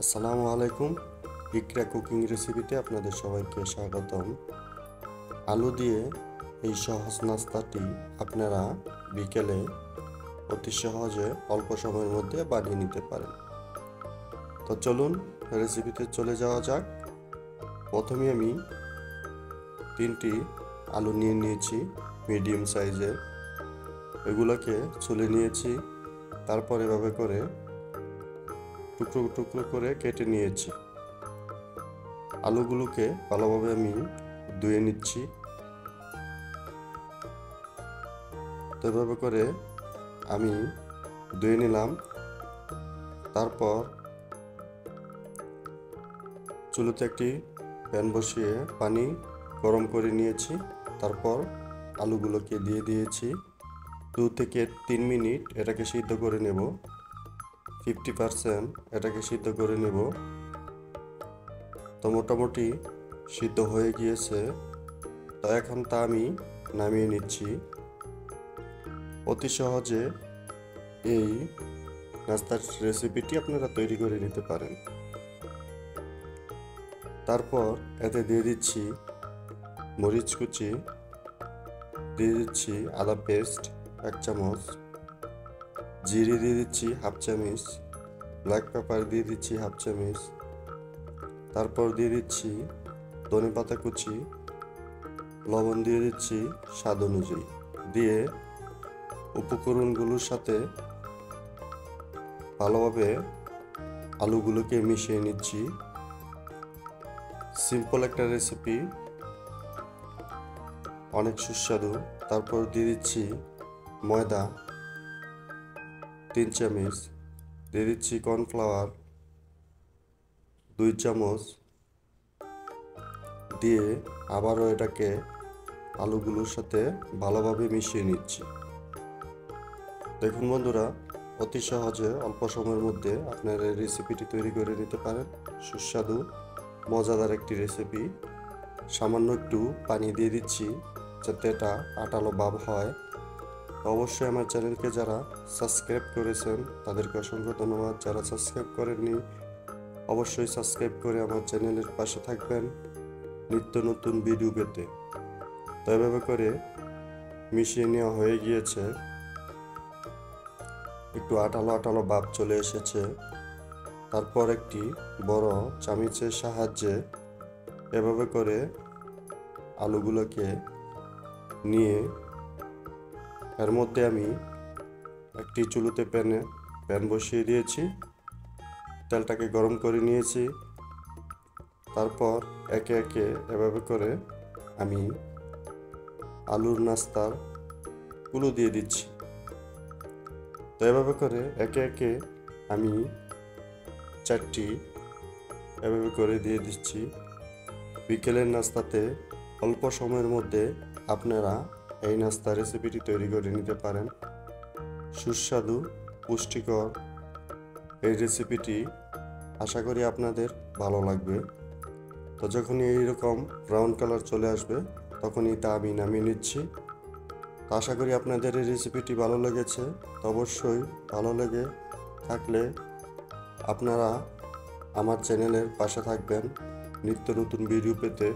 আসসালামু আলাইকুম। ইকরা কুকিং রেসিপিতে আপনাদের সবাইকে স্বাগতম। আলু দিয়ে এই সহজ নাস্তাটি আপনারা বিকেলে অতি সহজে অল্প সময়ের মধ্যে বানিয়ে নিতে পারেন। তো চলুন রেসিপিতে চলে যাওয়া যাক। প্রথমে আমি তিনটি আলু নিয়ে নিয়েছি, মিডিয়াম সাইজের। এগুলোকে ছুলে নিয়েছি, তারপর এভাবে করে টুকরো টুকরো করে কেটে নিয়েছি। আলুগুলোকে ভালোভাবে আমি ধুয়ে নিচ্ছি। তো এভাবে করে আমি ধুয়ে নিলাম। তারপর চুলোতে একটি প্যান বসিয়ে পানি গরম করে নিয়েছি। তারপর আলুগুলোকে দিয়ে দিয়েছি। দু থেকে তিন মিনিট এটাকে সিদ্ধ করে নেব। ফিফটি পারসেন্ট এটাকে সিদ্ধ করে নেব। তো মোটামুটি সিদ্ধ হয়ে গিয়েছে। তো এখন তা আমি নামিয়ে নিচ্ছি। অতি সহজে এই নাস্তার রেসিপিটি আপনারা তৈরি করে নিতে পারেন। তারপর এতে দিয়ে দিচ্ছি মরিচ কুচি, দিয়ে দিচ্ছি আদা পেস্ট, এক চামচ জিরে দিয়ে দিচ্ছি হাফ চামচ ব্ল্যাক পেপার দিয়ে দিচ্ছি হাফ চামচ, তারপর দিয়ে দিচ্ছি ধনে পাতা কুচি, লবণ দিয়ে দিচ্ছি স্বাদ অনুযায়ী। দিয়ে উপকরণগুলোর সাথে ভালোভাবে আলুগুলোকে মিশিয়ে নিচ্ছি। সিম্পল একটা রেসিপি অনেক সুস্বাদু। তারপর দিয়ে দিচ্ছি ময়দা। তিন চামচ, দিয়ে দিচ্ছি কর্নফ্লাওয়ার, দুই চামচ, দিয়ে আবারও এটাকে আলুগুলোর সাথে ভালোভাবে মিশিয়ে নিচ্ছি। দেখুন বন্ধুরা, অতি সহজে অল্প সময়ের মধ্যে আপনার এই রেসিপিটি তৈরি করে নিতে পারেন। সুস্বাদু, মজাদার একটি রেসিপি সামান্য একটু পানি দিয়ে দিচ্ছি, যাতে এটা আটালো ভাব হয়। অবশ্যই আমার চ্যানেলকে যারা সাবস্ক্রাইব করেছেন, তাদেরকে অসংখ্য ধন্যবাদ। যারা সাবস্ক্রাইব করেননি, অবশ্যই সাবস্ক্রাইব করে আমার চ্যানেলের পাশে থাকবেন নিত্য নতুন ভিডিও পেতে। তো এভাবে করে মিশিয়ে নেওয়া হয়ে গিয়েছে। একটু আটালো আটালো ভাব চলে এসেছে। তারপর একটি বড় চামিচের সাহায্যে এভাবে করে আলুগুলোকে নিয়ে এর মধ্যে আমি একটি চুলোতে প্যানে প্যান বসিয়ে দিয়েছি। তেলটাকে গরম করে নিয়েছি। তারপর একে একে এভাবে করে আমি আলুর নাস্তার কুলো দিয়ে দিচ্ছি। তো এভাবে করে একে একে আমি চারটি এভাবে করে দিয়ে দিচ্ছি। বিকেলের নাস্তাতে অল্প সময়ের মধ্যে আপনারা এই নাস্তা রেসিপিটি তৈরি করে নিতে পারেন। সুস্বাদু, পুষ্টিকর এই রেসিপিটি আশা করি আপনাদের ভালো লাগবে। তো যখনই এইরকম ব্রাউন কালার চলে আসবে, তখনই তা আমি নামিয়ে নিচ্ছি। আশা করি আপনাদের এই রেসিপিটি ভালো লেগেছে। তো অবশ্যই ভালো লেগে থাকলে আপনারা আমার চ্যানেলের পাশে থাকবেন। নিত্য নতুন ভিডিও পেতে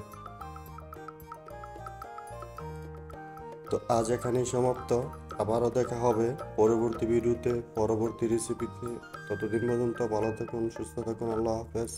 তো আজ এখানেই সমাপ্ত। আবারও দেখা হবে পরবর্তী ভিডিওতে, পরবর্তী রেসিপিতে ততদিন পর্যন্ত ভালো থাকুন, সুস্থ থাকুন, আল্লাহ হাফেজ।